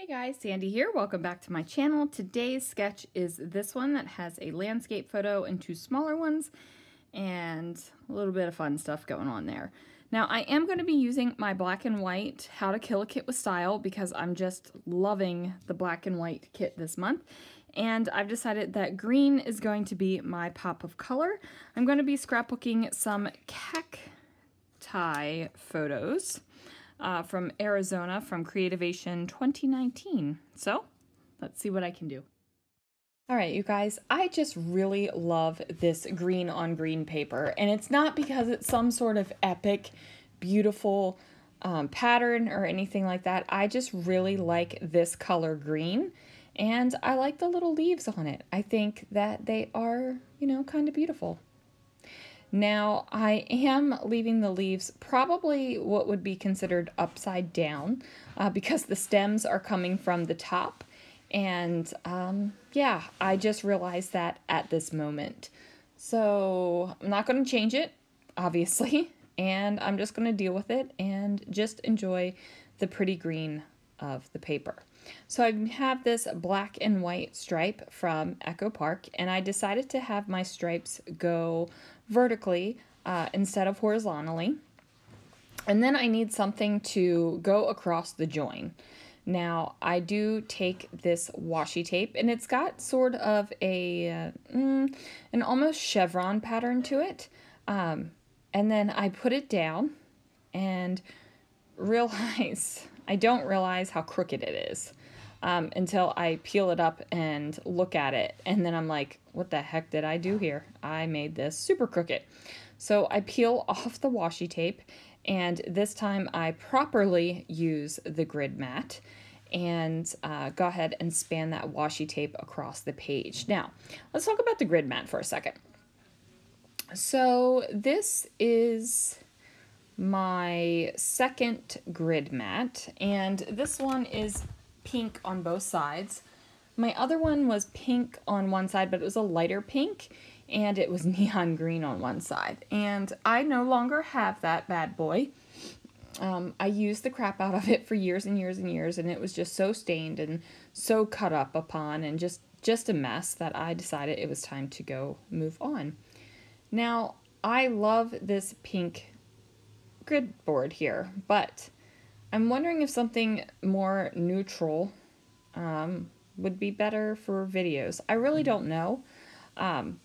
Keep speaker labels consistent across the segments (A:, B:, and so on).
A: Hey guys, Sandie here. Welcome back to my channel. Today's sketch is this one that has a landscape photo and two smaller ones and a little bit of fun stuff going on there. Now I am going to be using my black and white How to Kill a Kit with Style because I'm just loving the black and white kit this month and I've decided that green is going to be my pop of color. I'm going to be scrapbooking some cacti photos uh, from Arizona from Creativation 2019. So let's see what I can do. All right, you guys, I just really love this green on green paper. And it's not because it's some sort of epic, beautiful um, pattern or anything like that. I just really like this color green. And I like the little leaves on it. I think that they are, you know, kind of beautiful. Now I am leaving the leaves probably what would be considered upside down uh, because the stems are coming from the top. And um, yeah, I just realized that at this moment. So I'm not going to change it, obviously, and I'm just going to deal with it and just enjoy the pretty green of the paper. So I have this black and white stripe from Echo Park, and I decided to have my stripes go vertically uh, instead of horizontally. And then I need something to go across the join. Now, I do take this washi tape, and it's got sort of a, uh, mm, an almost chevron pattern to it. Um, and then I put it down and realize, I don't realize how crooked it is um, until I peel it up and look at it. And then I'm like, what the heck did I do here? I made this super crooked. So I peel off the washi tape and this time I properly use the grid mat and uh, go ahead and span that washi tape across the page. Now, let's talk about the grid mat for a second. So this is my second grid mat and this one is pink on both sides. My other one was pink on one side, but it was a lighter pink, and it was neon green on one side. And I no longer have that bad boy. Um, I used the crap out of it for years and years and years, and it was just so stained and so cut up upon and just, just a mess that I decided it was time to go move on. Now, I love this pink grid board here, but I'm wondering if something more neutral um, would be better for videos. I really don't know. Um,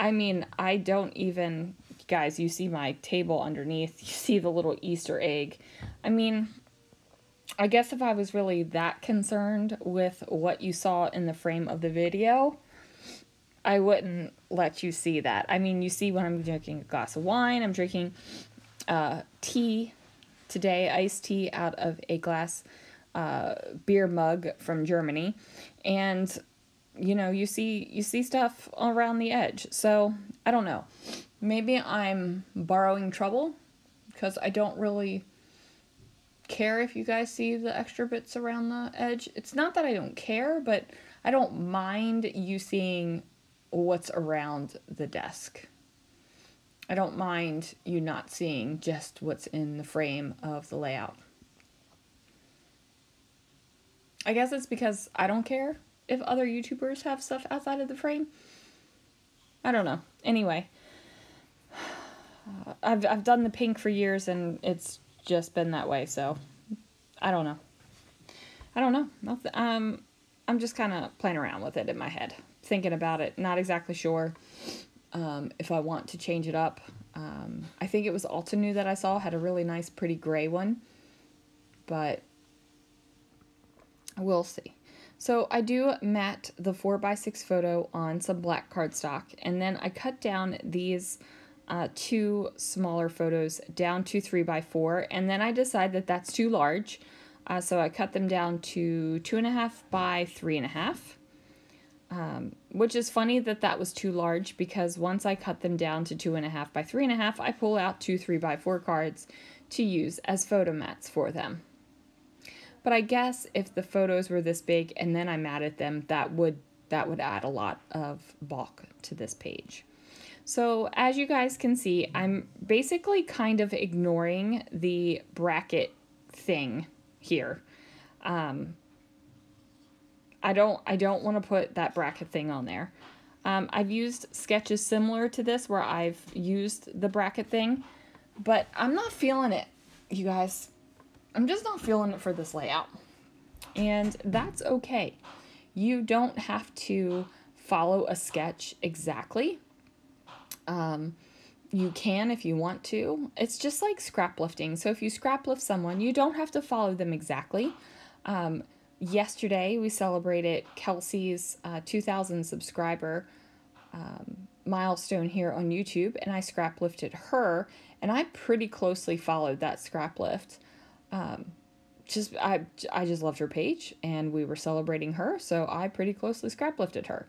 A: I mean, I don't even, guys, you see my table underneath, you see the little Easter egg. I mean, I guess if I was really that concerned with what you saw in the frame of the video, I wouldn't let you see that. I mean, you see when I'm drinking a glass of wine, I'm drinking uh, tea today iced tea out of a glass uh, beer mug from Germany, and you know you see you see stuff around the edge. So I don't know. Maybe I'm borrowing trouble because I don't really care if you guys see the extra bits around the edge. It's not that I don't care, but I don't mind you seeing what's around the desk. I don't mind you not seeing just what's in the frame of the layout. I guess it's because I don't care if other YouTubers have stuff outside of the frame. I don't know. Anyway, I've, I've done the pink for years and it's just been that way, so I don't know. I don't know. Um, I'm just kind of playing around with it in my head, thinking about it, not exactly sure um, if I want to change it up. Um, I think it was Altenew that I saw had a really nice pretty gray one, but we'll see. So I do mat the 4x6 photo on some black cardstock, and then I cut down these uh, two smaller photos down to 3x4, and then I decide that that's too large, uh, so I cut them down to 2.5 by 3.5. Um, which is funny that that was too large because once I cut them down to two and a half by three and a half, I pull out two three by four cards to use as photo mats for them. But I guess if the photos were this big and then I matted them, that would that would add a lot of bulk to this page. So as you guys can see, I'm basically kind of ignoring the bracket thing here. Um, I don't I don't want to put that bracket thing on there. Um, I've used sketches similar to this where I've used the bracket thing, but I'm not feeling it, you guys. I'm just not feeling it for this layout. And that's okay. You don't have to follow a sketch exactly. Um, you can if you want to. It's just like scrap lifting. So if you scrap lift someone, you don't have to follow them exactly. Um, yesterday we celebrated Kelsey's uh, 2,000 subscriber um, milestone here on YouTube, and I scrap lifted her, and I pretty closely followed that scrap lift. Um, just I I just loved her page, and we were celebrating her, so I pretty closely scrap lifted her.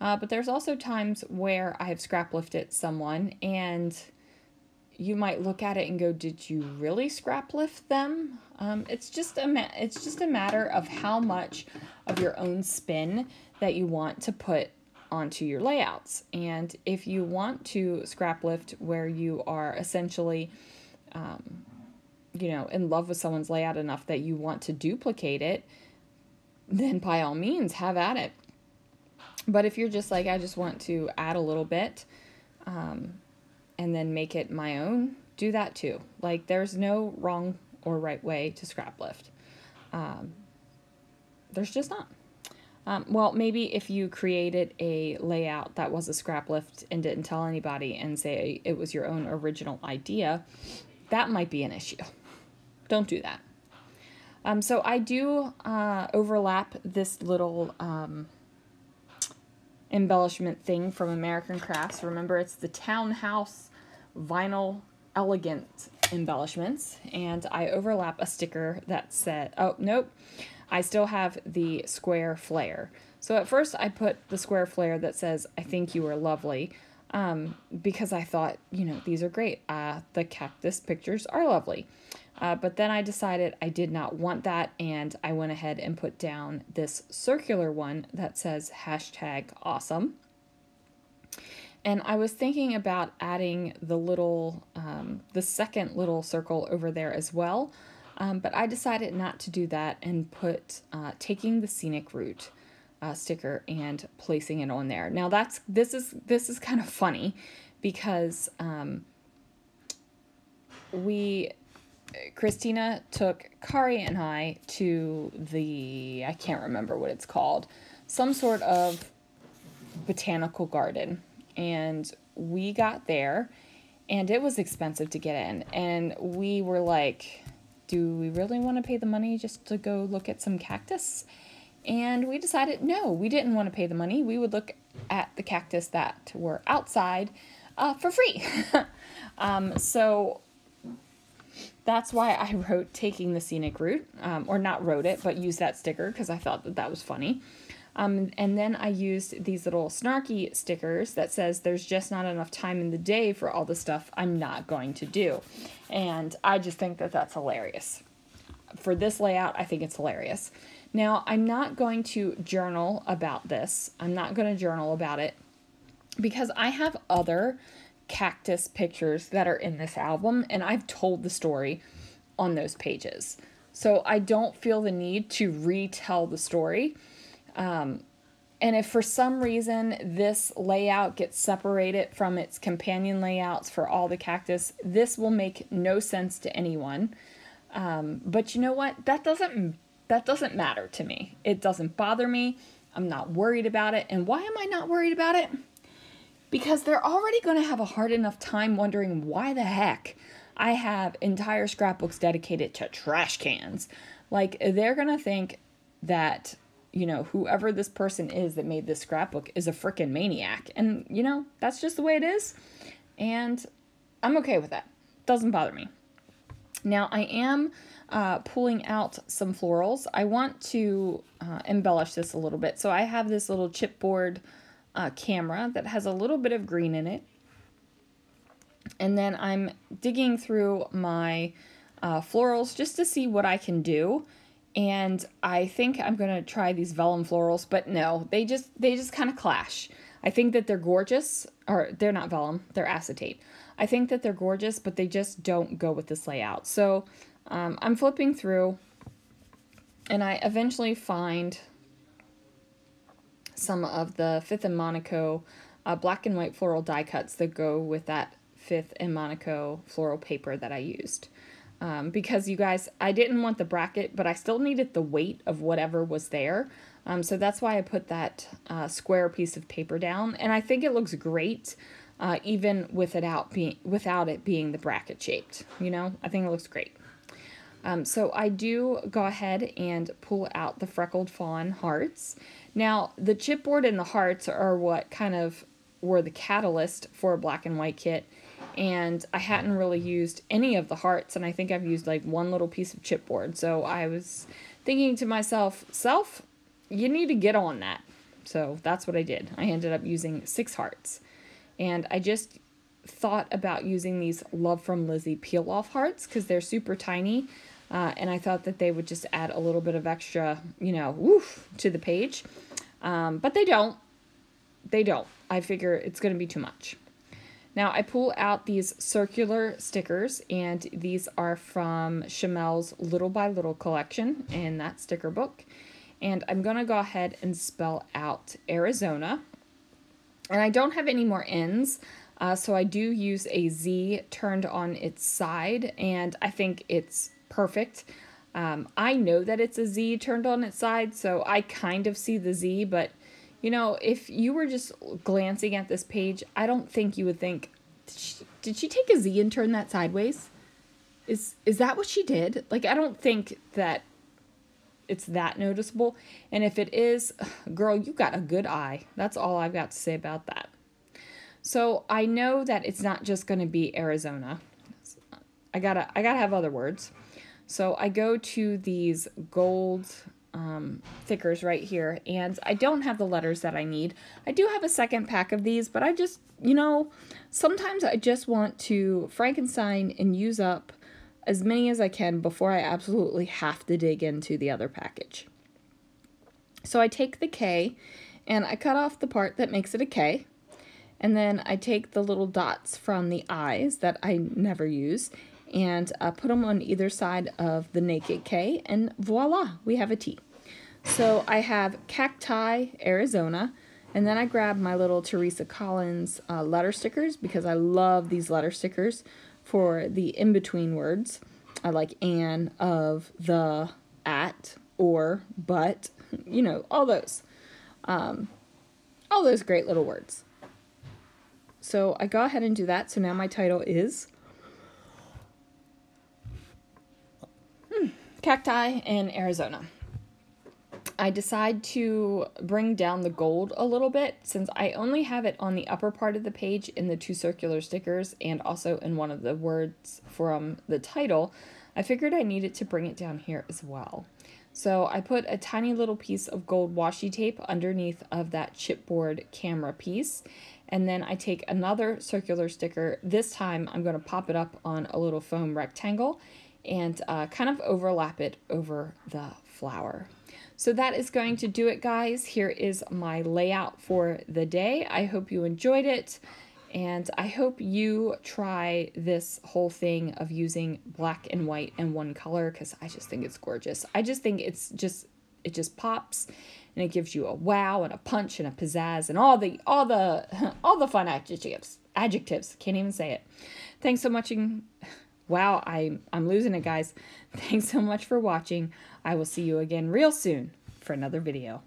A: Uh, but there's also times where I have scrap lifted someone, and you might look at it and go, "Did you really scrap lift them?" Um, it's just a it's just a matter of how much of your own spin that you want to put onto your layouts. And if you want to scrap lift where you are essentially, um, you know, in love with someone's layout enough that you want to duplicate it, then by all means have at it. But if you're just like, I just want to add a little bit um, and then make it my own, do that too. Like, there's no wrong or right way to scrap lift. Um, there's just not. Um, well, maybe if you created a layout that was a scrap lift and didn't tell anybody and say it was your own original idea, that might be an issue. Don't do that. Um, so I do uh, overlap this little um, embellishment thing from American Crafts. Remember, it's the Townhouse Vinyl Elegant embellishments. And I overlap a sticker that said, oh, nope, I still have the square flare. So at first I put the square flare that says, I think you are lovely, um, because I thought, you know, these are great. Uh, the cactus pictures are lovely. Uh, but then I decided I did not want that, and I went ahead and put down this circular one that says hashtag awesome. And I was thinking about adding the little, um, the second little circle over there as well, um, but I decided not to do that and put uh, taking the scenic route uh, sticker and placing it on there. Now that's this is this is kind of funny because um, we Christina took Kari and I to the I can't remember what it's called some sort of botanical garden and we got there and it was expensive to get in and we were like do we really want to pay the money just to go look at some cactus? And we decided no, we didn't want to pay the money. We would look at the cactus that were outside uh, for free. um, so that's why I wrote taking the scenic route, um, or not wrote it, but used that sticker because I thought that that was funny. Um, and then I used these little snarky stickers that says there's just not enough time in the day for all the stuff I'm not going to do. And I just think that that's hilarious. For this layout, I think it's hilarious. Now, I'm not going to journal about this. I'm not going to journal about it because I have other cactus pictures that are in this album and I've told the story on those pages. So I don't feel the need to retell the story. Um, and if for some reason this layout gets separated from its companion layouts for all the cactus, this will make no sense to anyone. Um, but you know what? That doesn't that doesn't matter to me. It doesn't bother me. I'm not worried about it. And why am I not worried about it? Because they're already going to have a hard enough time wondering why the heck I have entire scrapbooks dedicated to trash cans. Like they're going to think that you know, whoever this person is that made this scrapbook is a freaking maniac. And, you know, that's just the way it is. And I'm okay with that. Doesn't bother me. Now, I am uh, pulling out some florals. I want to uh, embellish this a little bit. So I have this little chipboard uh, camera that has a little bit of green in it. And then I'm digging through my uh, florals just to see what I can do and I think I'm gonna try these vellum florals, but no, they just they just kind of clash. I think that they're gorgeous, or they're not vellum, they're acetate. I think that they're gorgeous, but they just don't go with this layout. So um, I'm flipping through, and I eventually find some of the Fifth and Monaco uh, black and white floral die cuts that go with that Fifth and Monaco floral paper that I used. Um, because you guys, I didn't want the bracket, but I still needed the weight of whatever was there. Um, so that's why I put that uh, square piece of paper down. And I think it looks great, uh, even with it out being, without it being the bracket shaped. You know, I think it looks great. Um, so I do go ahead and pull out the freckled fawn hearts. Now, the chipboard and the hearts are what kind of were the catalyst for a black and white kit and I hadn't really used any of the hearts, and I think I've used like one little piece of chipboard. So I was thinking to myself, self, you need to get on that. So that's what I did. I ended up using six hearts, and I just thought about using these Love from Lizzie peel off hearts because they're super tiny. Uh, and I thought that they would just add a little bit of extra, you know, woof to the page. Um, but they don't. They don't. I figure it's going to be too much. Now I pull out these circular stickers and these are from Shimelle's Little by Little collection in that sticker book. And I'm going to go ahead and spell out Arizona. And I don't have any more ends, uh, so I do use a Z turned on its side, and I think it's perfect. Um, I know that it's a Z turned on its side, so I kind of see the Z, but you know, if you were just glancing at this page, I don't think you would think, did she, did she take a Z and turn that sideways? Is is that what she did? Like, I don't think that it's that noticeable. And if it is, girl, you got a good eye. That's all I've got to say about that. So I know that it's not just going to be Arizona. I gotta I gotta have other words. So I go to these gold um, thickers right here and I don't have the letters that I need. I do have a second pack of these, but I just, you know, sometimes I just want to Frankenstein and use up as many as I can before I absolutely have to dig into the other package. So I take the K and I cut off the part that makes it a K. And then I take the little dots from the eyes that I never use and uh, put them on either side of the naked K, and voila, we have a T. So I have Cacti, Arizona, and then I grab my little Teresa Collins uh, letter stickers because I love these letter stickers for the in-between words. I like and, of, the, at, or, but, you know, all those. Um, all those great little words. So I go ahead and do that. So now my title is hmm, cacti in Arizona. I decide to bring down the gold a little bit since I only have it on the upper part of the page in the two circular stickers and also in one of the words from the title. I figured I needed to bring it down here as well. So I put a tiny little piece of gold washi tape underneath of that chipboard camera piece. And then I take another circular sticker. This time I'm going to pop it up on a little foam rectangle and uh, kind of overlap it over the flower. So that is going to do it, guys. Here is my layout for the day. I hope you enjoyed it. And I hope you try this whole thing of using black and white and one color because I just think it's gorgeous. I just think it's just, it just pops and it gives you a wow and a punch and a pizzazz and all the, all the, all the fun adjectives. Adjectives. Can't even say it. Thanks so much. And, wow, I, I'm losing it, guys. Thanks so much for watching. I will see you again real soon for another video.